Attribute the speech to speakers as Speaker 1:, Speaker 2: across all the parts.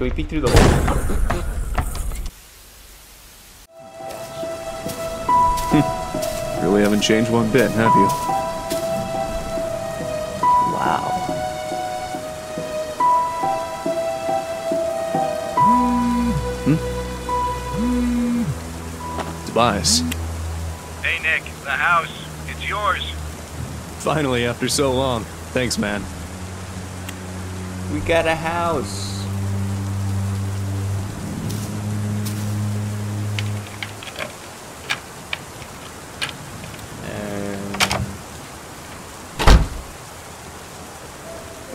Speaker 1: Can we peek through the hole?
Speaker 2: Really haven't changed one bit, have you?
Speaker 1: Wow. Hmm?
Speaker 2: Tobias.
Speaker 3: Hey, Nick, the house. It's yours.
Speaker 2: Finally, after so long. Thanks, man.
Speaker 1: We got a house.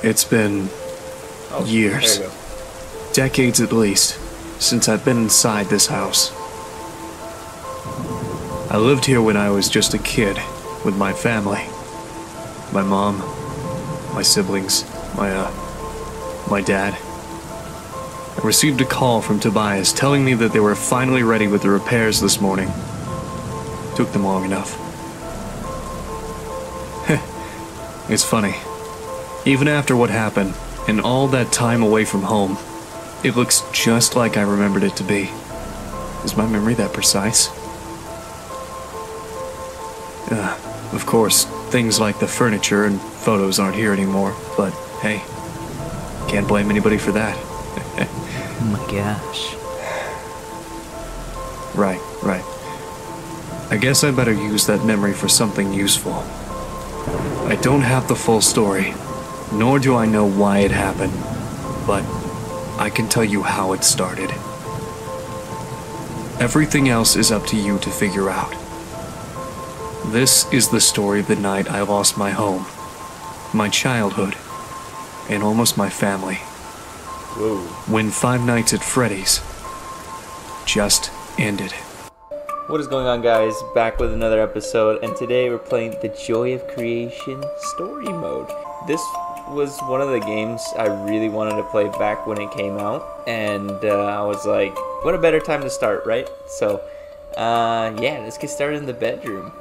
Speaker 2: It's been
Speaker 1: oh,
Speaker 2: Years.
Speaker 1: There you go.
Speaker 2: decades at least since I've been inside this house. I lived here when I was just a kid with my family. My mom, my siblings, my uh my dad. I received a call from Tobias telling me that they were finally ready with the repairs this morning. Took them long enough. it's funny. Even after what happened, and all that time away from home, it looks just like I remembered it to be. Is my memory that precise? Uh, of course, things like the furniture and photos aren't here anymore, but hey, can't blame anybody for that.
Speaker 1: Oh my gosh.
Speaker 2: Right, right. I guess I better use that memory for something useful. I don't have the full story, nor do I know why it happened, but I can tell you how it started. Everything else is up to you to figure out. This is the story of the night I lost my home, my childhood, and almost my family
Speaker 1: Whoa.
Speaker 2: when Five Nights at Freddy's just ended.
Speaker 1: What is going on, guys? Back with another episode, and today we're playing the Joy of Creation story mode. This was one of the games I really wanted to play back when it came out, and uh, I was like, what a better time to start, right? So, uh, yeah, let's get started in the bedroom.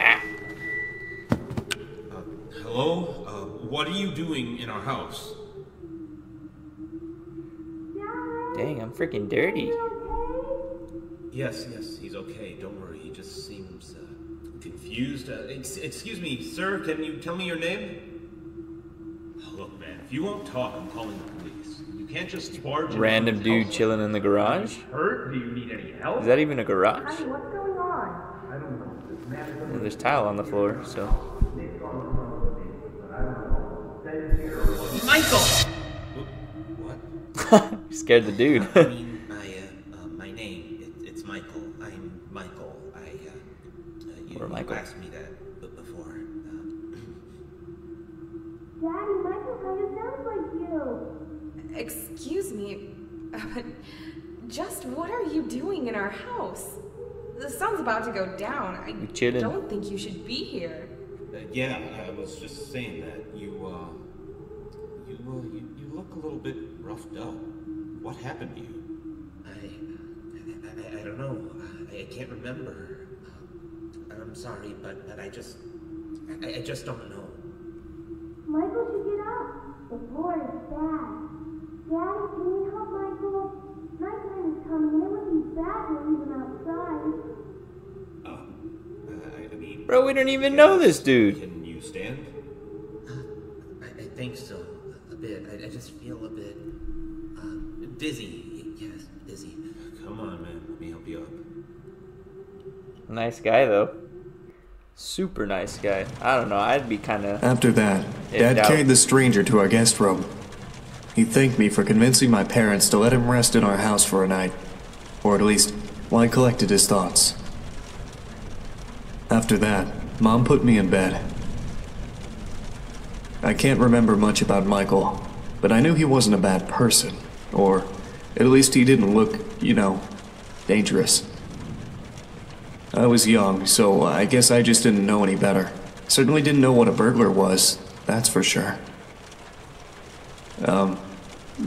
Speaker 1: Ah,
Speaker 4: Hello? Uh, what are you doing in our house?
Speaker 1: dang, I'm freaking dirty.
Speaker 4: Yes, yes, he's okay. Don't worry. He just seems uh, confused. Uh, ex- excuse me, sir. Can you tell me your name? Oh, look, man. If you won't talk, I'm calling the police. You can't just barge
Speaker 1: Random
Speaker 4: my
Speaker 1: dude chilling in the garage?
Speaker 4: Hurt? Do you need any help?
Speaker 1: Is that even a garage?
Speaker 5: Honey, what's going on?
Speaker 1: I don't Well, there's tile on the floor, so.
Speaker 4: Michael. What?
Speaker 1: You scared the dude.
Speaker 6: I mean, my uh, uh, my name. It, it's Michael. I'm Michael. I uh, uh, you,
Speaker 1: Or
Speaker 6: you
Speaker 1: Michael.
Speaker 6: asked me that b- before. Um,
Speaker 5: Daddy, Michael kind of sounds like you.
Speaker 7: Excuse me, but just what are you doing in our house? The sun's about to go down. I
Speaker 1: chilling.
Speaker 7: don't think you should be here.
Speaker 4: Uh, yeah, I was just saying that. You, uh, you, uh, you, you look a little bit roughed up. What happened to you?
Speaker 6: I, I I don't know. I, I can't remember. I'm sorry, but but I just I, I just don't know.
Speaker 5: Michael should get up. The floor is bad. Daddy, can we help Michael? Nighttime is coming and it would be bad to leave him outside.
Speaker 4: Uh, I, I mean,
Speaker 1: Bro, we don't even know this dude.
Speaker 4: can you stand?
Speaker 6: I, I think so a bit. I, I just feel a bit um, dizzy. Yes, dizzy.
Speaker 4: Come on, man. Let me help you up.
Speaker 1: Nice guy, though. Super nice guy. I don't know, I'd be kind of.
Speaker 2: After that, Dad
Speaker 1: doubt.
Speaker 2: carried the stranger to our guest room. He thanked me for convincing my parents to let him rest in our house for a night, or at least while he collected his thoughts. After that, Mom put me in bed. I can't remember much about Michael, but I knew he wasn't a bad person, or at least he didn't look, you know, dangerous. I was young, so I guess I just didn't know any better. Certainly didn't know what a burglar was, that's for sure. Um,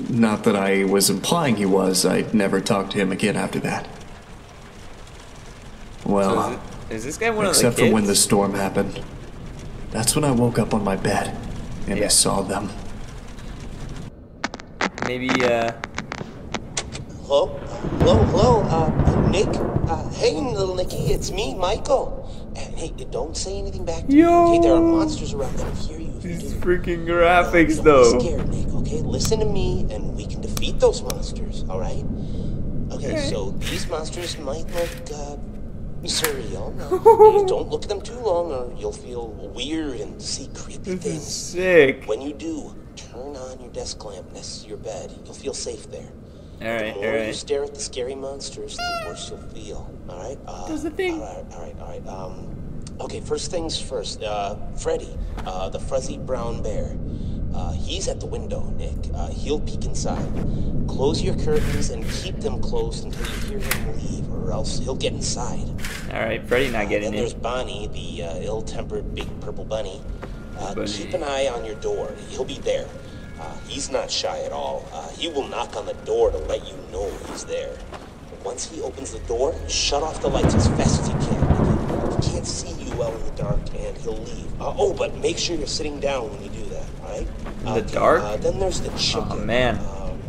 Speaker 2: not that I was implying he was, I'd never talked to him again after that. Well,
Speaker 1: So is, it, is this guy one
Speaker 2: except
Speaker 1: of the
Speaker 2: for when the storm happened. That's when I woke up on my bed and
Speaker 1: Yeah.
Speaker 2: I saw them.
Speaker 1: Maybe, uh,
Speaker 6: Hello? Hello, hello, uh, Nick? Uh, hey, little Nicky, it's me, Michael. And hey, don't say anything back to
Speaker 1: Yo.
Speaker 6: me, okay? There are monsters around that'll hear you if you
Speaker 1: these
Speaker 6: do.
Speaker 1: freaking graphics,
Speaker 6: don't
Speaker 1: though.
Speaker 6: Be scared, Nick, okay? Listen to me, and we can defeat those monsters, alright? Okay,
Speaker 1: Okay.
Speaker 6: so these monsters might look, uh, surreal. Don't look at them too long, or you'll feel weird and see creepy
Speaker 1: This is
Speaker 6: things.
Speaker 1: sick.
Speaker 6: When you do, turn on your desk lamp next to your bed. You'll feel safe there.
Speaker 1: Alright,
Speaker 6: The more you stare at the scary monsters, the worse you'll feel. All right. Uh,
Speaker 1: Does the thing.
Speaker 6: All right. All right. All right. Um. Okay. First things first. Uh, Freddy, uh, the fuzzy brown bear. Uh, he's at the window, Nick. Uh, he'll peek inside. Close your curtains and keep them closed until you hear him leave, or else he'll get inside.
Speaker 1: Alright, Freddy not getting
Speaker 6: Uh,
Speaker 1: getting
Speaker 6: then there's. Bonnie, the uh, ill-tempered big purple bunny. Uh,
Speaker 1: Bunny.
Speaker 6: keep an eye on your door. He'll be there. Uh, he's not shy at all. Uh, he will knock on the door to let you know he's there. But once he opens the door, shut off the lights as fast as you can. He can't see you well in the dark, and he'll leave. Uh, oh, but make sure you're sitting down when you do that. Right?
Speaker 1: In the dark?
Speaker 6: Uh, then there's the chicken.
Speaker 1: man.
Speaker 6: Um,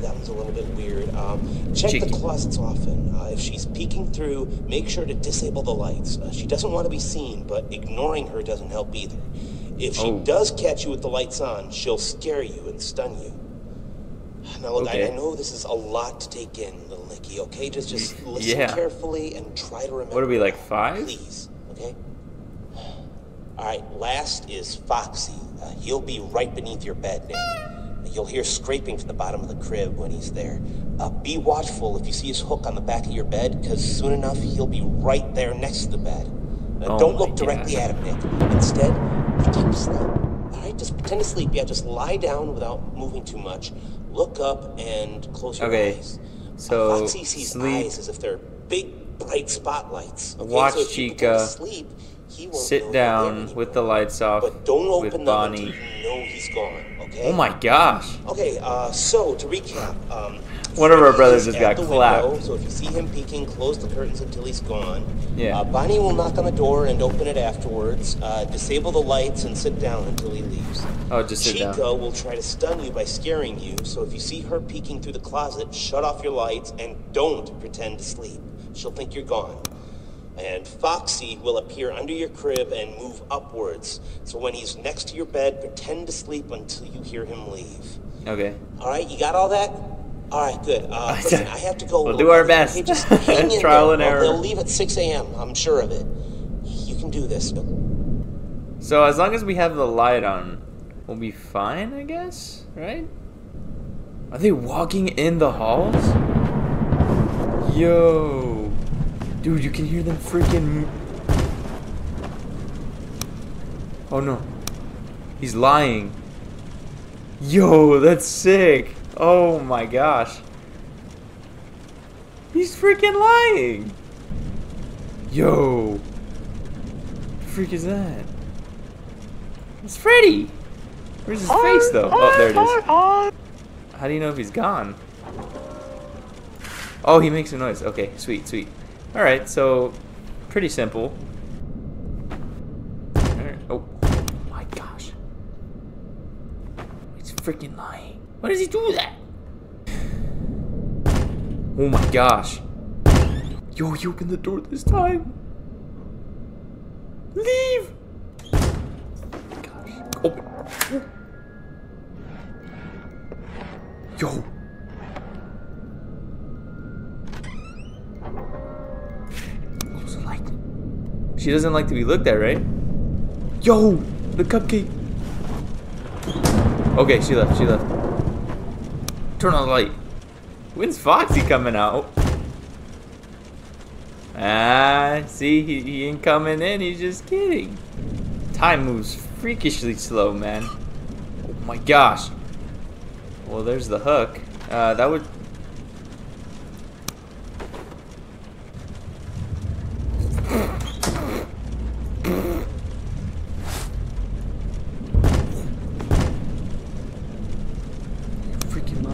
Speaker 6: that one's a little bit weird. Um, check
Speaker 1: Chicken.
Speaker 6: the closets often. Uh, if she's peeking through, make sure to disable the lights. Uh, she doesn't want to be seen, but ignoring her doesn't help either. If she
Speaker 1: Oh.
Speaker 6: does catch you with the lights on, she'll scare you and stun you. Now look, I,
Speaker 1: Okay.
Speaker 6: I know this is a lot to take in, little Nicky. Okay, just just listen
Speaker 1: Yeah.
Speaker 6: carefully and try to remember.
Speaker 1: What are we, like, five?
Speaker 6: Please, okay. All right, last is Foxy. Uh, he'll be right beneath your bed, Nick. You'll hear scraping from the bottom of the crib when he's there. Uh, be watchful if you see his hook on the back of your bed, because soon enough he'll be right there next to the bed. Uh,
Speaker 1: Oh
Speaker 6: don't look directly at him, Nick. Instead, pretend to sleep. Right, just pretend to sleep. Yeah, just lie down without moving too much. Look up and close your
Speaker 1: Okay,
Speaker 6: eyes.
Speaker 1: so
Speaker 6: uh, Foxy sees
Speaker 1: sleep.
Speaker 6: eyes as if they're big, bright spotlights. Okay,
Speaker 1: Watch
Speaker 6: so
Speaker 1: Chica
Speaker 6: sleep, he won't
Speaker 1: Sit down with the lights off
Speaker 6: But don't open
Speaker 1: with
Speaker 6: them until you know he's gone. Okay.
Speaker 1: Oh my gosh.
Speaker 6: Okay. Uh, so to recap, um,
Speaker 1: One of our brothers just
Speaker 6: at
Speaker 1: got clapped.
Speaker 6: window, so if you see him peeking, close the curtains until he's gone.
Speaker 1: Yeah.
Speaker 6: Uh, Bonnie will knock on the door and open it afterwards. Uh, disable the lights and sit down until he leaves.
Speaker 1: Oh, just sit
Speaker 6: Chica
Speaker 1: down.
Speaker 6: will try to stun you by scaring you. So if you see her peeking through the closet, shut off your lights and don't pretend to sleep. She'll think you're gone. And Foxy will appear under your crib and move upwards. So when he's next to your bed, pretend to sleep until you hear him leave.
Speaker 1: Okay.
Speaker 6: All right, you got all that? All right, good. Uh, listen, I have to go.
Speaker 1: We'll do our best.
Speaker 6: Okay, just hang in
Speaker 1: Trial
Speaker 6: there.
Speaker 1: and error.
Speaker 6: They'll leave at 6 a.m. I'm sure of it. You can do this.
Speaker 1: So as long as we have the light on, we'll be fine, I guess, right? Are they walking in the halls? Yo. Dude, you can hear them freaking Oh no. He's lying. Yo, that's sick. Oh my gosh. He's freaking lying. Yo. The freak is that? It's Freddy! Where's his face though? Oh, there it is. How do you know if he's gone? Oh, he makes a noise. Okay, sweet, sweet. Alright, so pretty simple. Oh my gosh. He's freaking lying. Why does he do that? Oh my gosh. Yo, he opened the door this time. Leave! Gosh. Open. Yo. Close the light. She doesn't like to be looked at, right? Yo, the cupcake. Okay, she left. She left. Turn on the light. When's Foxy coming out? Ah, see, he, he ain't coming in. He's just kidding. Time moves freakishly slow, man. Oh my gosh. Well, there's the hook. Uh, that would. Freaking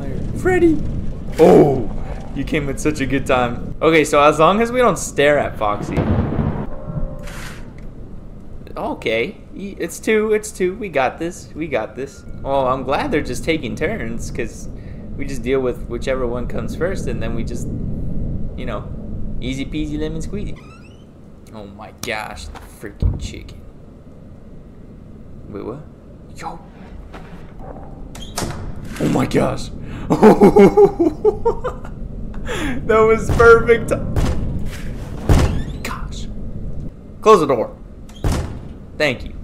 Speaker 1: Oh! You came at such a good time. Okay, so as long as we don't stare at Foxy. Okay. It's two. It's two. We got this. We got this. Oh, I'm glad they're just taking turns because we just deal with whichever one comes first, and then we just, you know, easy peasy lemon squeezy. Oh my gosh, the freaking chicken. Wait, what? Yo. Oh my gosh. that was perfect. Gosh. Close the door. Thank you.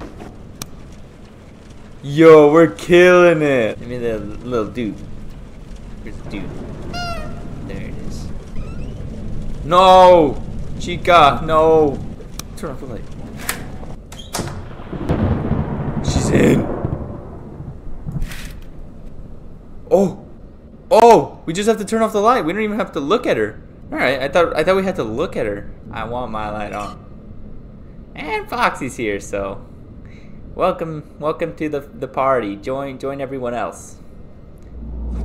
Speaker 1: Yo, we're killing it. Give me the little dude. Where's the dude? There it is. No! Chica, no! Turn off the light. She's in. Oh! We just have to turn off the light. We don't even have to look at her. Alright, I thought I thought we had to look at her. I want my light on. And Foxy's here, so welcome welcome to the the party. Join join everyone else.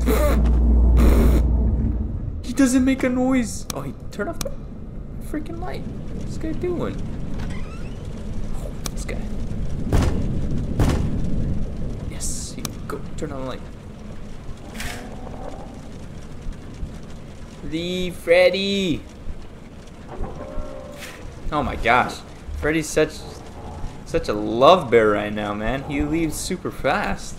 Speaker 1: He doesn't make a noise. Oh, he turned off the freaking light. What's this guy doing? Oh, this guy. Yes, he go turn on the light. Leave Freddy. Oh my gosh. Freddy's such such a love bear right now, man. He leaves super fast.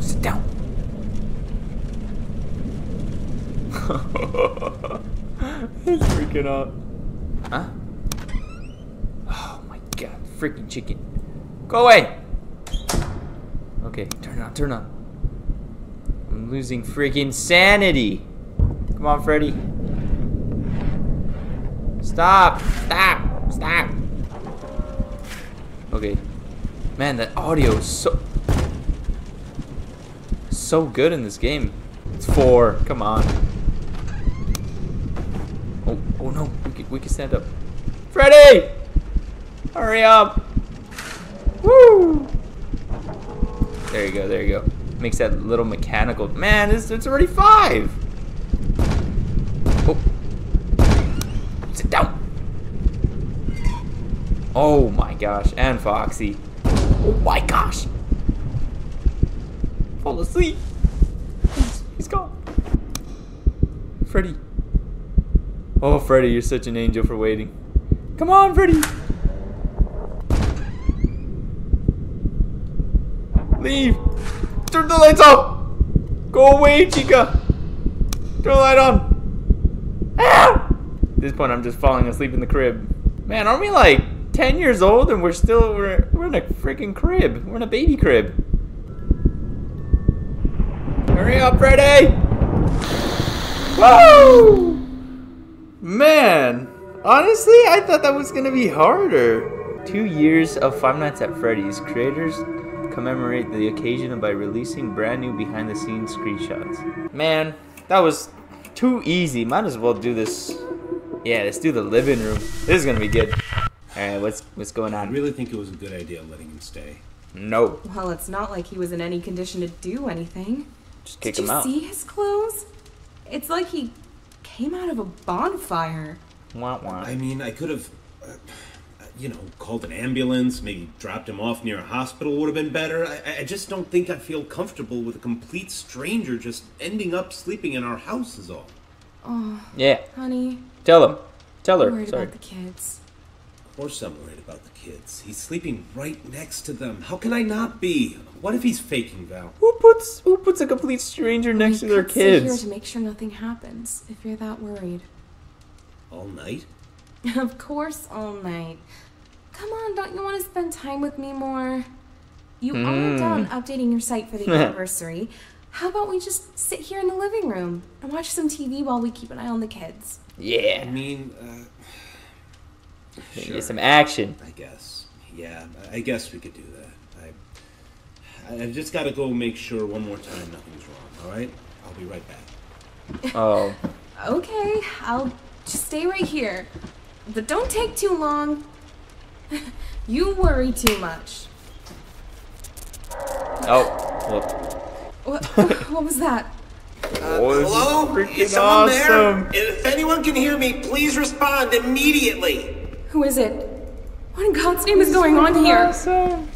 Speaker 1: Sit down. He's freaking out. Huh? Oh my god, freaking chicken. Go away! Okay, turn on, turn on. Losing freaking sanity. Come on, Freddy. Stop! Stop! Stop! Okay. Man, that audio is so so good in this game. It's four. Come on. Oh, oh no. We can, we can stand up. Freddy! Hurry up! Woo! There you go. There you go. Makes that little mechanical. Man, it's, it's already five. Oh. Sit down. Oh my gosh, and Foxy. Oh my gosh. Fall asleep. He's, he's gone. Freddy. Oh, Freddy, you're such an angel for waiting. Come on, Freddy. Leave. Turn the lights off. Go away, Chica. Turn the light on. Ah! At this point, I'm just falling asleep in the crib. Man, aren't we like 10 years old and we're still, we're, we're in a freaking crib. We're in a baby crib. Hurry up, Freddy! Woo! Man, honestly, I thought that was gonna be harder. Two years of Five Nights at Freddy's. Creators commemorate the occasion by releasing brand new behind the scenes screenshots. Man, that was too easy. Might as well do this. Yeah, let's do the living room. This is gonna be good. Alright, what's what's going on?
Speaker 4: I really think it was a good idea letting him stay.
Speaker 1: No.
Speaker 7: Well, it's not like he was in any condition to do anything.
Speaker 1: Just kick
Speaker 7: Did
Speaker 1: him
Speaker 7: you see his clothes? It's like he came out of a bonfire.
Speaker 1: Wah, wah.
Speaker 4: I mean, I could have, uh, you know, called an ambulance, maybe dropped him off near a hospital would have been better. I, I just don't think I feel comfortable with a complete stranger just ending up sleeping in our house, is all. Oh.
Speaker 1: Yeah.
Speaker 7: Honey,
Speaker 1: Tell him. Tell
Speaker 7: I'm
Speaker 1: her.
Speaker 7: worried
Speaker 1: Sorry.
Speaker 7: about the kids.
Speaker 4: Of course I'm worried about the kids. He's sleeping right next to them. How can I not be? What if he's faking, Val?
Speaker 1: Who puts who puts a complete stranger next to
Speaker 7: We
Speaker 1: their
Speaker 7: could sit here to make sure nothing happens. If you're that worried.
Speaker 4: All night?
Speaker 7: of course, all night. Come on, don't you want to spend time with me more? You
Speaker 1: Hmm.
Speaker 7: are done updating your site for the anniversary. How about we just sit here in the living room and watch some TV while we keep an eye on the kids?
Speaker 1: Yeah.
Speaker 4: I mean, uh. Sure.
Speaker 1: Get some action.
Speaker 4: I guess. Yeah, I guess we could do that. I, I just gotta go make sure one more time nothing's wrong, alright? I'll be right back.
Speaker 1: Oh.
Speaker 7: Okay, I'll just stay right here. But don't take too long. you worry too much.
Speaker 1: Oh. Well,
Speaker 7: What, what was that?
Speaker 1: oh,
Speaker 8: Hello?
Speaker 1: is
Speaker 8: Is someone
Speaker 1: awesome.
Speaker 8: there? If anyone can hear me, please respond immediately.
Speaker 7: Who is it? What in God's name is going on here?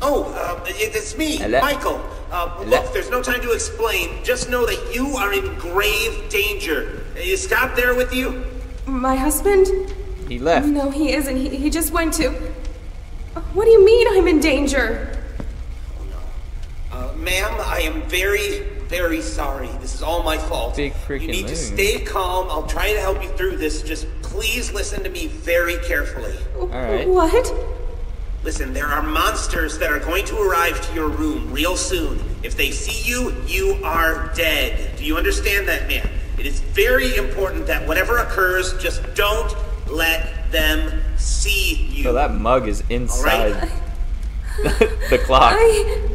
Speaker 6: Oh, uh, it's me,
Speaker 1: Hello?
Speaker 6: Michael. Uh,
Speaker 1: Hello?
Speaker 6: look, there's no time to explain. Just know that you are in grave danger. Is Scott there with you?
Speaker 7: My husband?
Speaker 1: He left.
Speaker 7: No, he isn't. He, he just went to. What do you mean I'm in danger? Oh, no.
Speaker 6: Uh, ma'am, I am very, very sorry. This is all my fault.
Speaker 1: Big freaking
Speaker 6: You need to stay calm. I'll try to help you through this. Just please listen to me very carefully.
Speaker 1: Alright.
Speaker 7: What?
Speaker 6: Listen, there are monsters that are going to arrive to your room real soon. If they see you, you are dead. Do you understand that, ma'am? It is very important that whatever occurs, just don't let them see you.
Speaker 1: So that mug is inside
Speaker 6: Alright.
Speaker 1: the clock.
Speaker 7: I.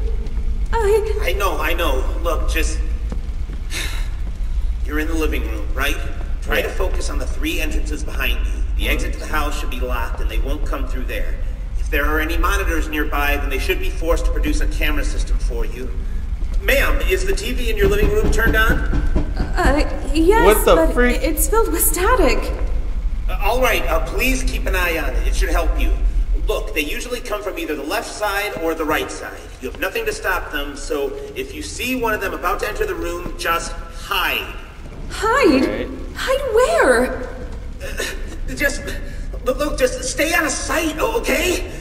Speaker 7: I.
Speaker 6: I know, I know. Look, just. You're in the living room, right? Try to focus on the three entrances behind you. The exit to the house should be locked, and they won't come through there. If there are any monitors nearby, then they should be forced to produce a camera system for you. Ma'am, is the TV in your living room turned on?
Speaker 7: Uh, yes,
Speaker 1: What the
Speaker 7: but
Speaker 1: freak?
Speaker 7: it's filled with static.
Speaker 6: Uh, all right, uh, please keep an eye on it. It should help you. Look, they usually come from either the left side or the right side. You have nothing to stop them, so if you see one of them about to enter the room, just hide.
Speaker 7: Hide?
Speaker 1: Alright.
Speaker 7: Hide where?
Speaker 6: Just look, look, just stay out of sight, okay?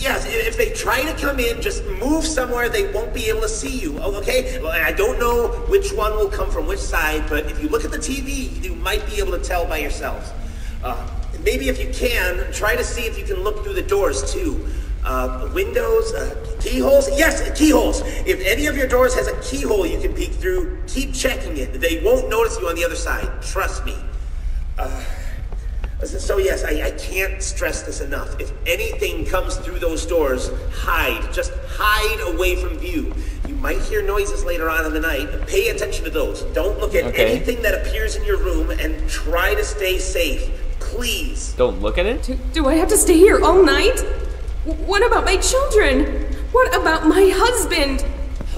Speaker 6: Yes, if they try to come in, just move somewhere they won't be able to see you, okay? Well, I don't know which one will come from which side, but if you look at the TV, you might be able to tell by yourselves. Uh, maybe if you can, try to see if you can look through the doors too. Uh, windows, uh, keyholes? Yes, keyholes. If any of your doors has a keyhole you can peek through, keep checking it. They won't notice you on the other side. Trust me. So yes, I, I can't stress this enough. If anything comes through those doors, hide. Just hide away from view. You might hear noises later on in the night. Pay attention to those. Don't look at
Speaker 1: Okay.
Speaker 6: anything that appears in your room and try to stay safe. Please.
Speaker 1: Don't look at it?
Speaker 7: Do, do I have to stay here all night? W- What about my children? What about my husband?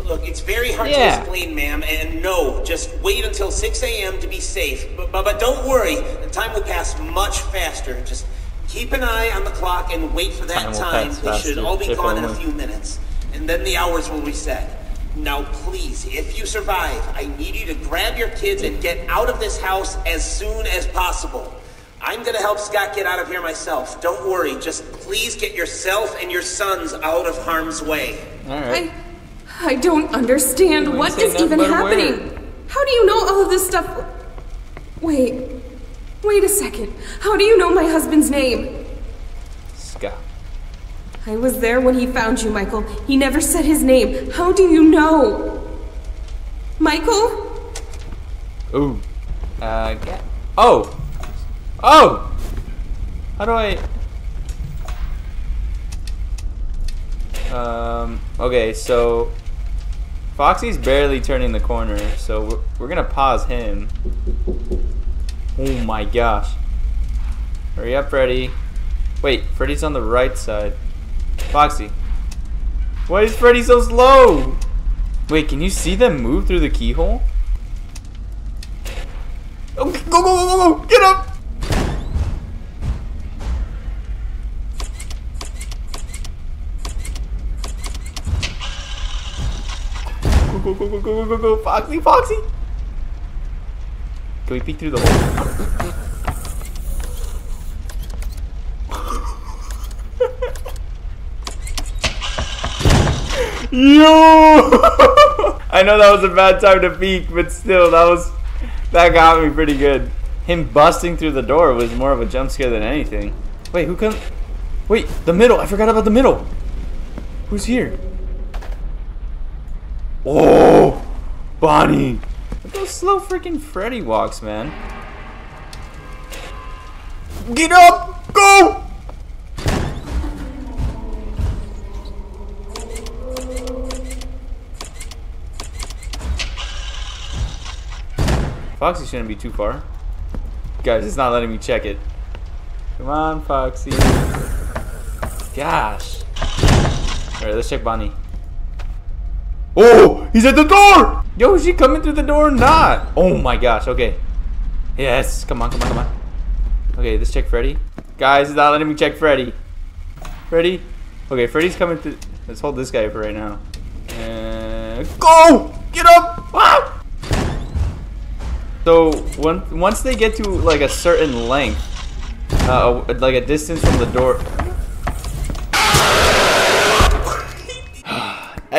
Speaker 6: Look, it's very hard
Speaker 1: Yeah.
Speaker 6: to explain, ma'am, and no, just wait until 6 a.m. to be safe. But, but, but don't worry, the time will pass much faster. Just keep an eye on the clock and wait for that
Speaker 1: Time will
Speaker 6: time.
Speaker 1: pass
Speaker 6: They should all be
Speaker 1: if
Speaker 6: gone in a few minutes, and then the hours will reset. Now, please, if you survive, I need you to grab your kids and get out of this house as soon as possible. I'm gonna help Scott get out of here myself. Don't worry, just please get yourself and your sons out of harm's way.
Speaker 1: Alright.
Speaker 7: I. I don't understand
Speaker 1: You
Speaker 7: what
Speaker 1: ain't say
Speaker 7: is
Speaker 1: nothing
Speaker 7: even happening.
Speaker 1: word.
Speaker 7: How do you know all of this stuff? Wait. Wait a second. How do you know my husband's name?
Speaker 1: Scott.
Speaker 7: I was there when he found you, Michael. He never said his name. How do you know? Michael?
Speaker 1: Ooh. Uh, ga- oh! Oh! How do I... Um, okay, so... Foxy's barely turning the corner, so we're, we're gonna pause him. Oh my gosh. Hurry up, Freddy. Wait, Freddy's on the right side. Foxy. Why is Freddy so slow? Wait, can you see them move through the keyhole? Oh, go, go, go, go, go! Get up! Go, go, go, go, go, go, go, Foxy, Foxy! Can we peek through the hole? Yo! I know that was a bad time to peek, but still, that was that got me pretty good. Him busting through the door was more of a jump scare than anything. Wait, who comes? Wait, the middle. I forgot about the middle. Who's here? Oh, Bonnie. Look how slow freaking Freddy walks, man. Get up! Go! Foxy shouldn't be too far. Guys, it's not letting me check it. Come on, Foxy. Gosh. Alright, let's check Bonnie. Oh! He's at the door! Yo, is she coming through the door or not? Oh my gosh, okay. Yes, come on, come on, come on. Okay, let's check Freddy. Guys, he's not letting me check Freddy. Freddy? Okay, Freddy's coming through. Let's hold this guy for right now. And go! Get up! Ah! So one, once they get to like a certain length, uh, like a distance from the door.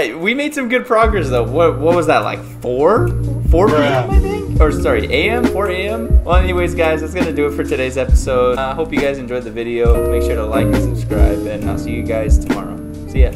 Speaker 1: We made some good progress though. What what was that like four? Four p.m. I think, or sorry, a.m. four a.m. Well, anyways, guys, that's gonna do it for today's episode. I uh, hope you guys enjoyed the video. Make sure to like and subscribe, and I'll see you guys tomorrow. See ya.